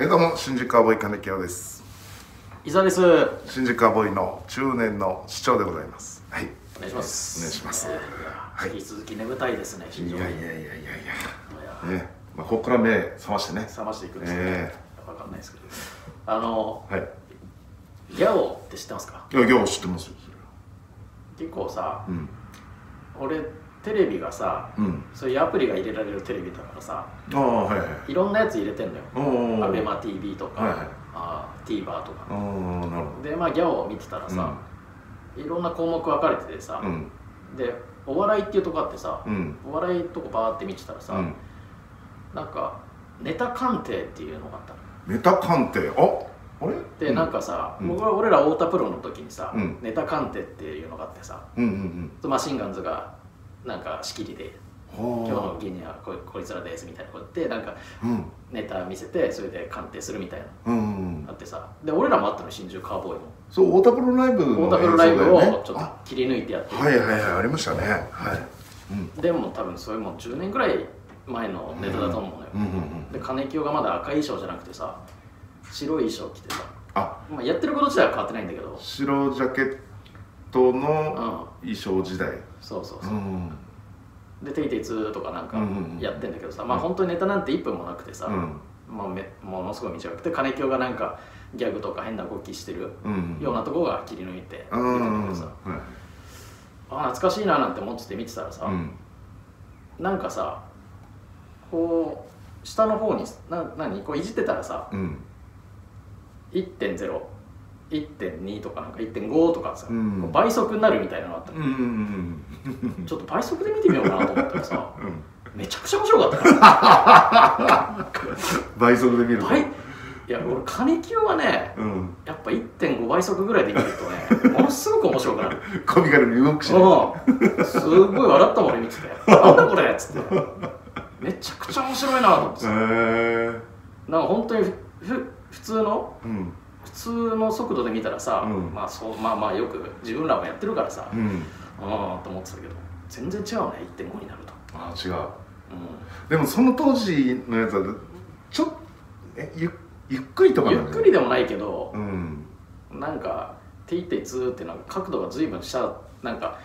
えどうも新宿カーボーイ金城です。伊沢です。新宿カーボーイの中年の市長でございます。はい。お願いします。お願いします。えー引き続き眠たいですね。いやいやいやいやいいや。ね。まあここから目覚ましてね。冷ましていくんですね。えわかんないですけど。あのはい。ギャオって知ってますか？いや今日知ってますよ。結構さうん。俺テレビがさ、うん。そういうアプリが入れられるテレビだからさ、はいはい。いろんなやつ入れてんのよ。おおアベマ TV とか、はいはい。あー TVer とあか。でまあギャオを見てたらさ、いろんな項目分かれててさ、どうん。でお笑いっていうとこあってさ、うん。お笑いとこバーって見てたらさ、うん。なんかネタ鑑定っていうのがあったの。ネタ鑑定？ああれ？で、なんかさ、うん。僕は俺ら太田プロの時にさ、うん。ネタ鑑定っていうのがあってさうんうんうん。マシンガンズがなんか仕切りで「今日のは芸人はここいつらです」みたいなこと言ってなんかネタ見せてそれで鑑定するみたいな。うん。うんのあってさで俺らもあったの新宿カーボーイも。そう太田プロライブの太田プロライブをちょっと切り抜いてやってはいはいはいありましたね。はい。うん。でも多分それも10年ぐらい前のネタだと思うのよ、うんうんうん。で金清がまだ赤い衣装じゃなくてさ白い衣装着てさ、あ。まあ、やってること自体は変わってないんだけど。白ジャケットうん。の衣装時代そうそうそう、うん。で「テイテイ2」とかなんかうんうんうん。やってんだけどさ、まあ本当にネタなんて1分もなくてさ、うん。まあ、めものすごい短くて金清がなんかギャグとか変な動きしてるうんようなとこが切り抜いてう見けどさ、はい。あ懐かしいななんて思ってて見てたらさ、うん。なんかさこう下の方にな何？こういじってたらさうん。1.0 1.2とかなんか1.5とかさ、うん。倍速になるみたいなのがあったの。うんちょっと倍速で見てみようかなと思ったらさ うん。めちゃくちゃ面白かった 倍速で見ると。倍いや俺金球はねうん。やっぱ1.5倍速ぐらいで見るとねものすごく面白くなる。コミカルに動くし。ねうん。すごい笑ったもん俺見てて「なんだこれ」っつって。めちゃくちゃ面白いなと思ってへさえなんか本当にふふ普通のうん。普通の速度で見たらさ、うん。まあそうまあまあよく自分らもやってるからさ、うん。ああと思ってたけど全然違うね1.5になると、あ違う。うでもその当時のやつはちょっとえゆゆっくりとかん、ゆなんだよっくりでもないけどう、ん。なんか「ていていつ」ってなんか角度が随分下なんか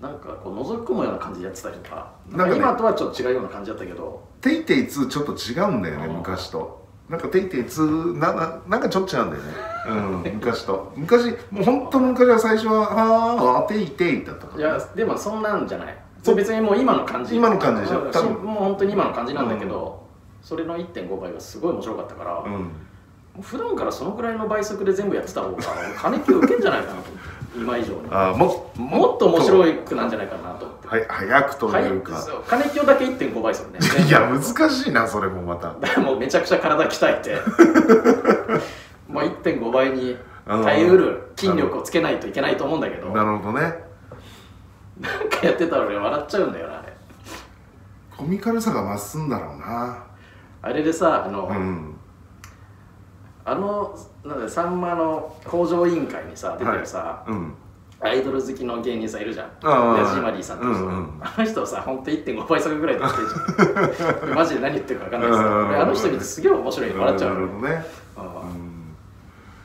なんかこう覗き込むような感じでやってたりとかなんかね今とはちょっと違うような感じだったけど。テイテイ2ちょっと違うんだよねうん昔となんかテイテイ2なななんかちょっと違うんだよね。うん昔と。昔もう本当の昔は最初は「ああテイテイ」だったからいやでもそんなんじゃないそれ別にもう今の感じ今の感じでしょ多分もう本当に今の感じなんだけど、それの1.5倍がすごい面白かったから、うん普段からそのくらいの倍速で全部やってた方が金球受けんじゃないかなと思って今以上に。あーももっと。面白くなんじゃないかなと思って。はい早くとはいいうか、金球だけ1.5倍速ね。い、や難しいなそれもまた。だからもうめちゃくちゃ体鍛えて。もう1.5倍に耐えうる筋力をつけないといけないと思うんだけど。なるほどね。なんかやってたら俺笑っちゃうんだよなあれ。コミカルさが増すんだろうな。あれでさあの、うんあのなんださんまの工場委員会にさ出てるさ、うん。アイドル好きの芸人さんいるじゃん。ヤジマリーさんっていうんうん。あの人さ本当1.5倍速ぐらいで言ってるじゃんマジで何言ってるか分かんないですけどあの人見てすげえ面白いの笑っちゃうの。なるほどね。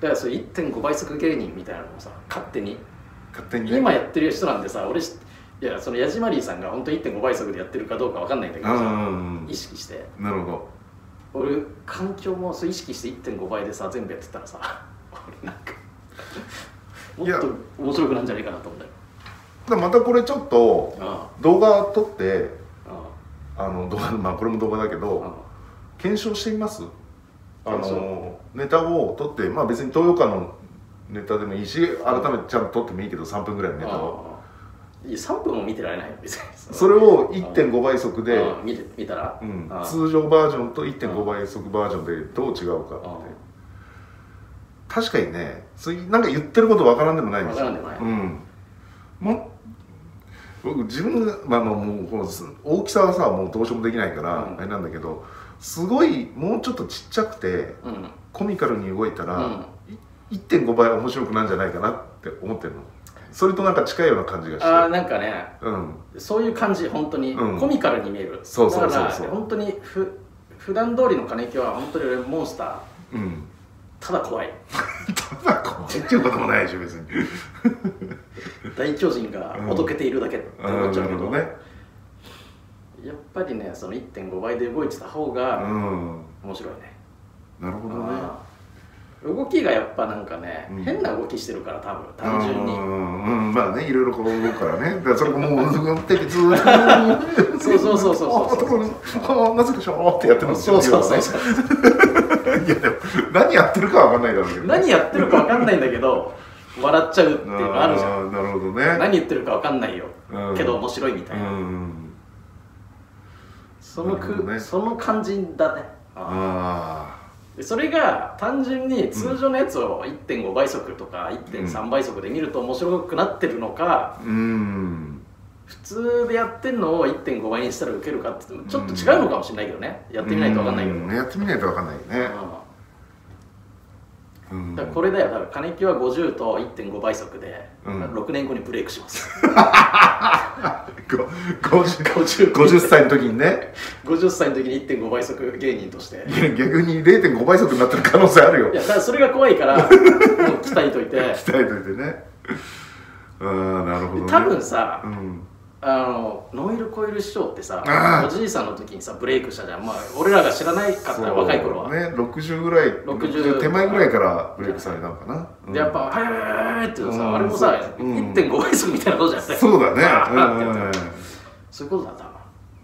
だからそれ1.5倍速芸人みたいなのもさ勝手に。勝手にね。今やってる人なんてさ俺しいやそのヤジマリーさんが本当1.5倍速でやってるかどうか分かんないんだけどさ意識して。なるほど俺環境もそう意識して1.5倍でさ全部やってたらさ 俺なんかもっと面白くなんじゃないかなと思ったよ。でまたこれちょっとあ動画撮ってあの動画まあこれも動画だけあど検証してみます？あ検のネタを撮ってまあ別に東洋館のネタでもいいし改めてちゃんと撮ってもいいけど3分ぐらいのネタをいや3分も見てられないよ別に。それを1.5倍速で、ああ見て見たら、うん。通常バージョンと1.5倍速バージョンでどう違うかって。あ確かにねそういうなんか言ってることわからんでもないんですよ。わからんでもない。うん。も僕自分が、まあ、もうこのす大きさはさもうどうしようもできないから、うん。あれなんだけどすごいもうちょっとちっちゃくてうん。コミカルに動いたら、うん。い1.5倍面白くなんじゃないかなって思ってるのそれとなんか近いような感じがして。ああなんかねうん。そういう感じ本当に、うん。コミカルに見える。そうそうそうそう。だから本当にふ普普段通りの金木は本当に俺モンスター。うん。ただ怖い。ただこっちっていうこともないでしょ別に。大巨人がおどけているだけって思っちゃうけど、ねやっぱりねその1.5倍で動いてた方うがん面白いね、なるほどね動きがやっぱなんかね、うん。変な動きしてるから多分単純に。うんうんまあねいろいろこう動くからね。だからそれももうずっとずーっと。そうそうそうそうそうああなぜでしょうってやってますそうそうそうそういやでも何やってるかわかんないだろうけど何やってるか分かんないんだけど笑っちゃうっていうのあるじゃんんなるほどね何言ってるか分かんないよ、うんけど面白いみたいな、うんそのく、なるほどねその感じだねああでそれが単純に通常のやつを1.5倍速とか1.3倍速で見ると面白くなってるのか、あうん。普通でやってんのを1.5倍にしたらウケるかってちょっと違うのかもしれないけどね、やってみないと分かんないけど、うやってみないとわかんないよね。うんうん。だからこれだよ。だから金木は50と1.5倍速で、うん。6年後にブレイクします。ご 50, 50歳の時にね。50歳の時に1.5倍速芸人として。逆に0.5倍速になってる可能性あるよ。いやだからそれが怖いから もう鍛えといて。鍛えといてね。ああなるほど、ね、多分さうんあのノイル・コイル師匠ってさおじいさんの時にさブレイクしたじゃん。まあ俺らが知らないかったら若い頃は、ね60ぐらい60手前ぐらいからブレイクされたのかな、うんでやっぱ「はいはいはいはい」ってさ、うん。あれもさ、う。ん。1.5倍速みたいなことじゃんそうだね。うんそういうことだ多分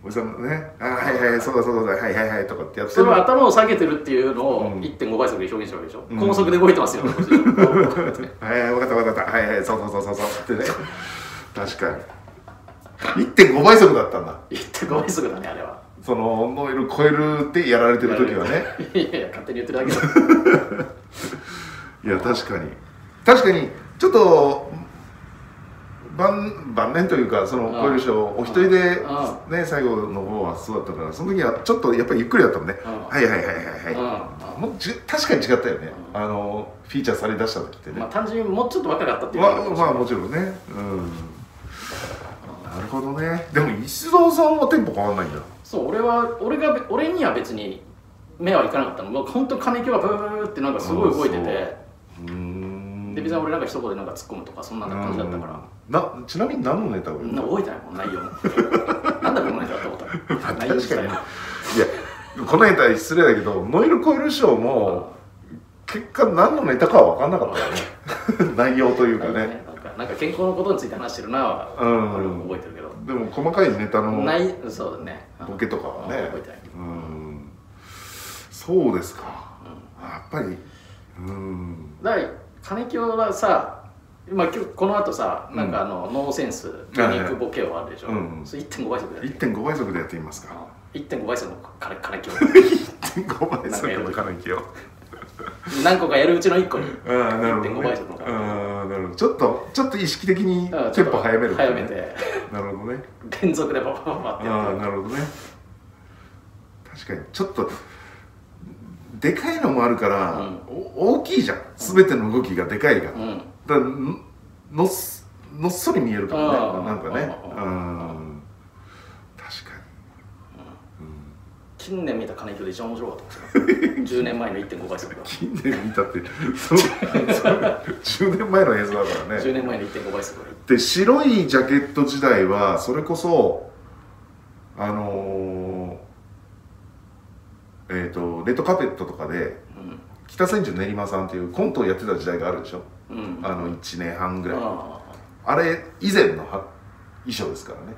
おじさんもね「あーはいはいそうだそうだはいはいはい」とかってやってそれは頭を下げてるっていうのをうん。1.5倍速で表現したわけでしょ、うん。高速で動いてますよ、はいはい分かった分かった。はいはいそうそうそうそうそうってね。確かに1.5倍速だったんだ。1.5倍速だねあれは。そのノイル超えるってやられてる時はね。いやいや勝手に言ってるだけだ。いや確かに。確かにちょっと晩晩年というかそのうん。超える人お一人でうね最後の方はそうだったからその時はちょっとやっぱりゆっくりだったもんね。うん。はいはいはいはいはい。うん。もうじゅ確かに違ったよね。うん。あのフィーチャーされだした時ってね。まあ単純にもうちょっと若かったっていうまあまあもちろんね。うんなるほどね。でも石堂さんはテンポ変わんないんだ。そう俺は俺が俺には別に目はいかなかったの。もう本当金木がブーブーってなんかすごい動いてあてで別に俺なんか一言でなんか突っ込むとかそんな感じだったから。なちなみに何のネタを覚えてないもん内容も。なんだこのネタって思った内容自体いやこのネタ失礼だけどノイル・コイルショーも結果何のネタかは分かんなかったよね。内容というかねなんかなんか健康のことについて話してるなはうん。俺も覚えてるけど。でも細かいネタのないそうだね。ボケとかはうんね。覚えてない。うん。そうですか。やっぱりうん。だから金清はさまあ、今日この後さなんかあの、ノーセンス筋肉ボケをあるでしょ、うん。それ1.5倍速でやって1.5倍速でやってみますか。1.5倍速の金金清。1.5倍速の金木を何個かやるうちの1個に。ああなるほど、1.5ね、倍速の金ああなるほどちょっとちょっと意識的にうんテンポ早めるね。早めて。なるほどね。連続でババババってああやってなるほどね。確かにちょっとでかいのもあるから、お大きいじゃん。全ての動きがでかいが、うん。らののっそり見えるからね。ああなんかね。ああうん確か近年見た金清で一番面白かったんですよ。10年前の1.5倍速が。に近年見たってそうそう10年前の映像だからね。10年前の1.5倍速が。で白いジャケット時代はそれこそあのー、えっ、とレッドカーペットとかで北千住練馬さんっていうコントをやってた時代があるでしょ。うん。うんあの1年半ぐらい。ああれ以前のは衣装ですからね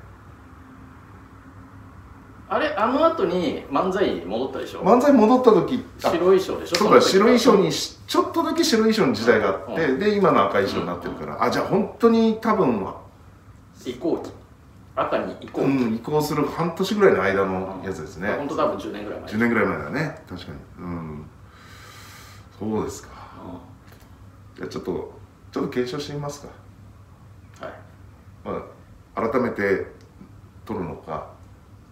ああれあの後に漫才に戻ったでしょ？漫才戻った時あ白衣装でしょ？そうか白衣装にちょっとだけ白衣装の時代があって、うで今の赤衣装になってるから、あじゃあ本当に多分移行期赤に移行期、うん移行する半年ぐらいの間のやつですね、本当多分10年ぐらい前。10年ぐらい前だね。確かに。うん。そうですか。じゃあちょっとちょっと検証してみますか、はい。まあ、改めて撮るのか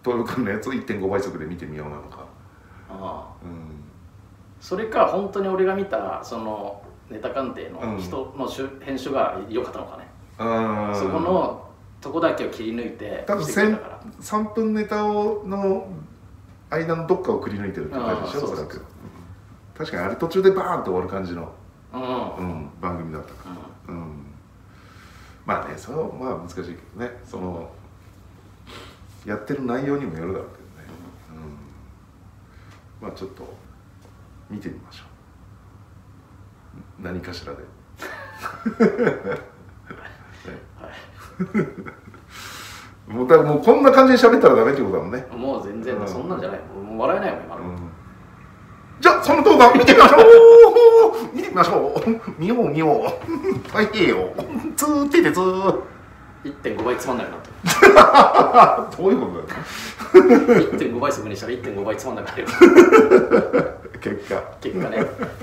東洋館のやつを1.5倍速で見てみようなのか。ああ。うん。それか本当に俺が見たそのネタ鑑定の人のしゅ、編集が良かったのかね、そこのとこだけを切り抜いて多分してくれたから。3分ネタをの間のどっかをくり抜いてるって感じでしょそらく。うん確かにあれ途中でバーンと終わる感じの、うん。うんうん、番組だったから。うん。まあねそれはまあ難しいけどね。そのやってる内容にもよるだろうけどね、うん、まあちょっと見てみましょう。何かしらで。もうだもうこんな感じで喋ったらダメってことだもんね、もう全然うん。そんなんじゃない。もう笑えないもん今の、うん、じゃあその動画見てみましょう。見てみましょう。見よう見よう。はいいいよつーっててつー1.5倍つまんないなと。どういうことだよ。1.5倍速にしたら1.5倍つまんなくなる結果。結果ね。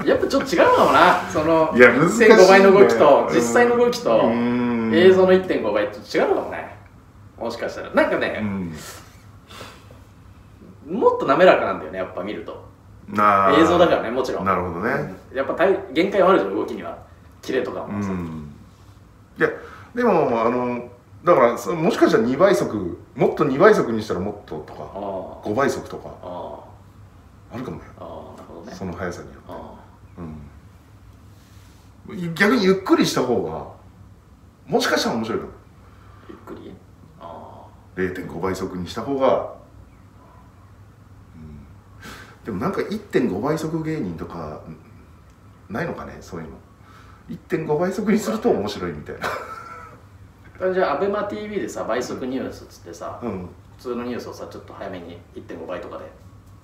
やっぱちょっと違うかもな。そのいや難しいね。1.5倍の動きと実際の動きとうん。映像の1.5倍と違うのかもね。もしかしたら。なんかうね、ん。もっと滑らかなんだよねやっぱ見ると。映像だからねもちろん。なるほどね。やっぱ対限界はあるじゃん動きには。キレとかうも。さ、ん。いやでもあのだからそもしかしたら2倍速もっと2倍速にしたらもっととかあ5倍速とかあああるかもよ。あああなるほどね。その速さによって。あうん、逆にゆっくりした方がもしかしたら面白いかも。あゆっくり？あ0.5倍速にした方が、うん、でもなんか1.5倍速芸人とかんないのかねそういうの。1.5倍速にすると面白いみたいな。あじゃあ ABEMATV でさ倍速ニュースっつってさ、うん。普通のニュースをさちょっと早めに1.5倍とかで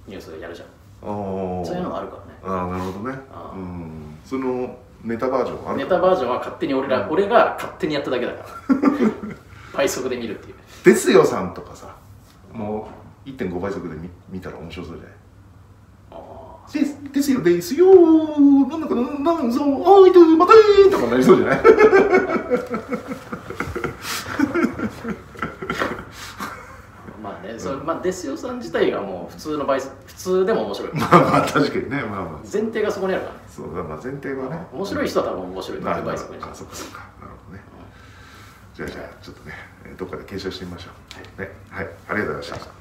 ニュースやるじゃん。あそういうのがあるからね。ああなるほどね。うんそのネタバージョンあるネタバージョンは勝手に俺ら、俺が勝手にやっただけだから。倍速で見るっていう。ですよさんとかさもう1.5倍速で見見たら面白そうじゃない？あですよですよ。なんだかななんぞあいとまたーとかなりそうじゃない？ー まあねそれ、まあ、ですよさん自体がもう普通の倍速普通でも面白い。まあまあ確かにね。まあまあ。前提がそこにあるからね。そうだまあ前提はね。面白い人は多分面白いとな思うるほど。あ倍速にしてそっかそっか。なるほどね。じゃあじゃあちょっとねえーどっかで検証してみましょう。ね。はい。ありがとうございました